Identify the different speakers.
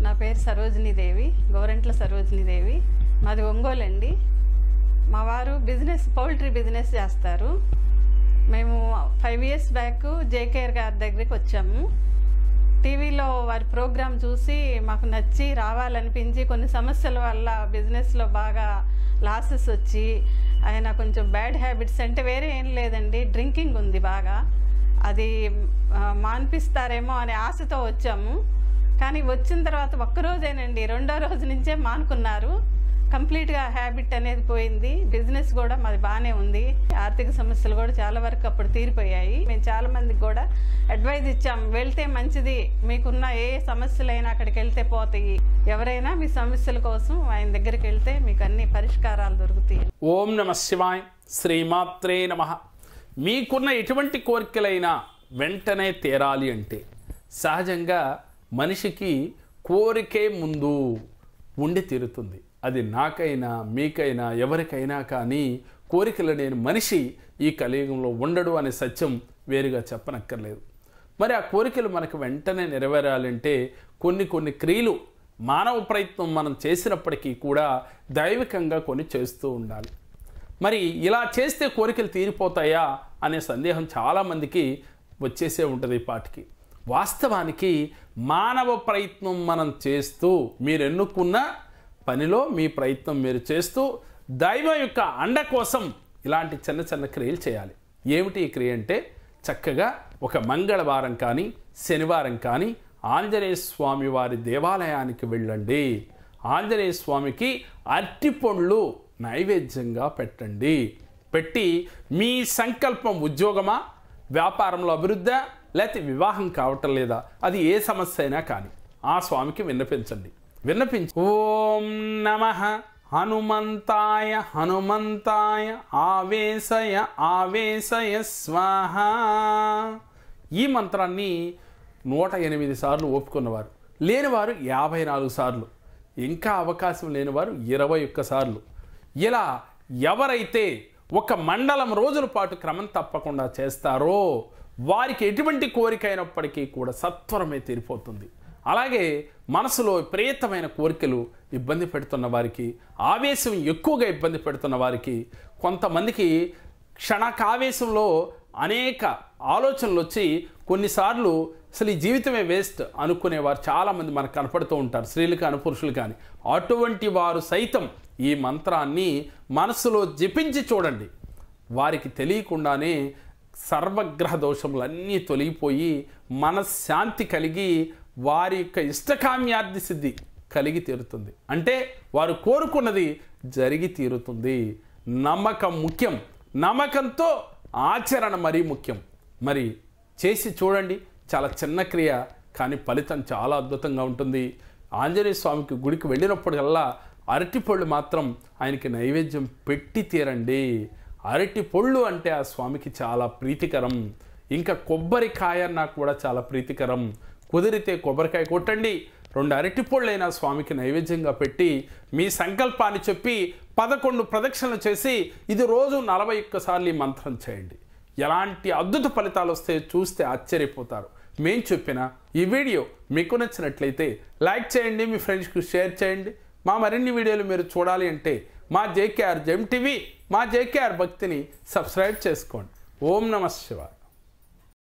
Speaker 1: నా పేరు సరోజిని దేవి గోరెంట్ల సరోజిని దేవి. మాది ఒంగోలు అండి. మా వారు బిజినెస్ పౌల్ట్రీ బిజినెస్ చేస్తారు. మేము ఫైవ్ ఇయర్స్ బ్యాక్ జేకేఆర్ గారి దగ్గరికి వచ్చాము. టీవీలో వారి ప్రోగ్రాం చూసి మాకు నచ్చి రావాలనిపించి కొన్ని సమస్యల వల్ల బిజినెస్లో బాగా లాసెస్ వచ్చి ఆయన కొంచెం బ్యాడ్ హ్యాబిట్స్ అంటే వేరే ఏం లేదండి డ్రింకింగ్ ఉంది బాగా. అది మాన్పిస్తారేమో అనే ఆశతో వచ్చాము. కానీ వచ్చిన తర్వాత ఒక్కరోజేనండి రెండో రోజు నుంచే మానుకున్నారు. కంప్లీట్గా హ్యాబిట్ అనేది పోయింది. బిజినెస్ కూడా మాది బాగానే ఉంది. ఆర్థిక సమస్యలు కూడా చాలా వరకు అప్పుడు తీరిపోయాయి. మేము చాలా మందికి కూడా అడ్వైజ్ ఇచ్చాం. వెళ్తే మంచిది. మీకున్న ఏ సమస్యలైనా అక్కడికి వెళ్తే పోతాయి. ఎవరైనా మీ సమస్యల కోసం ఆయన దగ్గరికి వెళ్తే మీకు అన్ని పరిష్కారాలు దొరుకుతాయి.
Speaker 2: ఓం నమ శివాయ్. శ్రీమాత్రే నమ. మీకున్న ఎటువంటి కోరికలైనా వెంటనే తీరాలి అంటే సహజంగా మనిషికి కోరికే ముందు ఉండి తీరుతుంది. అది నాకైనా మీకైనా ఎవరికైనా కానీ కోరికలు లేని మనిషి ఈ కలియుగంలో ఉండడు అనే సత్యం వేరుగా చెప్పనక్కర్లేదు. మరి ఆ కోరికలు మనకు వెంటనే నెరవేరాలంటే కొన్ని కొన్ని క్రియలు మానవ ప్రయత్నం మనం చేసినప్పటికీ కూడా దైవికంగా కొన్ని చేస్తూ ఉండాలి. మరి ఇలా చేస్తే కోరికలు తీరిపోతాయా అనే సందేహం చాలామందికి వచ్చేసే ఉంటుంది ఈ పాటికి. వాస్తవానికి మానవ ప్రయత్నం మనం చేస్తూ మీరు ఎన్నుకున్న పనిలో మీ ప్రయత్నం మీరు చేస్తూ దైవం యొక్క అండ కోసం ఇలాంటి చిన్న చిన్న క్రియలు చేయాలి. ఏమిటి ఈ క్రియ అంటే చక్కగా ఒక మంగళవారం కానీ శనివారం కానీ ఆంజనేయ స్వామి వారి దేవాలయానికి వెళ్ళండి. ఆంజనేయ స్వామికి అరటిపండ్లు నైవేద్యంగా పెట్టండి. పెట్టి మీ సంకల్పం ఉద్యోగమా వ్యాపారంలో అభివృద్ధి లేకపోతే వివాహం కావటం లేదా? అది ఏ సమస్య అయినా కానీ. ఆ స్వామికి విన్నపించండి. విన్నపించి ఓం నమ హనుమంతాయ హనుమంతాయ ఆవేశయ ఆవేశయ స్వాహ. ఈ మంత్రాన్ని నూట ఎనిమిది సార్లు ఒప్పుకున్నవారు. లేనివారు యాభై నాలుగు సార్లు. ఇంకా అవకాశం లేనివారు ఇరవై ఒక్క సార్లు. ఇలా ఎవరైతే ఒక మండలం రోజుల పాటు క్రమం తప్పకుండా చేస్తారో వారికి ఎటువంటి కోరిక అయినప్పటికీ కూడా సత్వరమే తీరిపోతుంది. అలాగే మనసులో విపరీతమైన కోరికలు ఇబ్బంది పెడుతున్న వారికి ఆవేశం ఎక్కువగా ఇబ్బంది పెడుతున్న వారికి కొంతమందికి క్షణకావేశంలో అనేక ఆలోచనలు వచ్చి కొన్నిసార్లు అసలు ఈ జీవితమే వేస్ట్ అనుకునేవారు చాలామంది మనకు కనపడుతూ ఉంటారు స్త్రీలు కానీ పురుషులు కానీ. అటువంటి వారు సైతం ఈ మంత్రాన్ని మనసులో జపించి చూడండి. వారికి తెలియకుండానే సర్వగ్రహ దోషములన్నీ తొలగిపోయి మనశ్శాంతి కలిగి వారి యొక్క ఇష్టకామ్యార్థి సిద్ధి కలిగి తీరుతుంది. అంటే వారు కోరుకున్నది జరిగి తీరుతుంది. నమ్మకం ముఖ్యం. నమ్మకంతో ఆచరణ మరీ ముఖ్యం. మరి చేసి చూడండి చాలా చిన్న క్రియ కానీ ఫలితం చాలా అద్భుతంగా ఉంటుంది. ఆంజనేయ స్వామికి గుడికి వెళ్ళినప్పటికల్లా అరటి పళ్ళు మాత్రం ఆయనకి నైవేద్యం పెట్టి తీరండి. అరటి పళ్ళు అంటే ఆ స్వామికి చాలా ప్రీతికరం. ఇంకా కొబ్బరికాయ నాకు కూడా చాలా ప్రీతికరం. కుదిరితే కొబ్బరికాయ కొట్టండి. రెండు అరటిపళ్ళైన స్వామికి నైవేద్యంగా పెట్టి మీ సంకల్పాన్ని చెప్పి పదకొండు ప్రదక్షిణలు చేసి ఇది రోజు నలభై ఒక్కసార్లు ఈ మంత్రం చేయండి. ఎలాంటి అద్భుత ఫలితాలు వస్తే చూస్తే ఆశ్చర్యపోతారు. మేం చెప్పిన ఈ వీడియో మీకు నచ్చినట్లయితే లైక్ చేయండి మీ ఫ్రెండ్స్కి షేర్ చేయండి. మా మరిన్ని వీడియోలు మీరు చూడాలి అంటే మా జేకేఆర్ జెమ్ టీవీ మా జేకేఆర్ భక్తిని సబ్స్క్రైబ్ చేసుకోండి. ఓం నమ శివాయ్.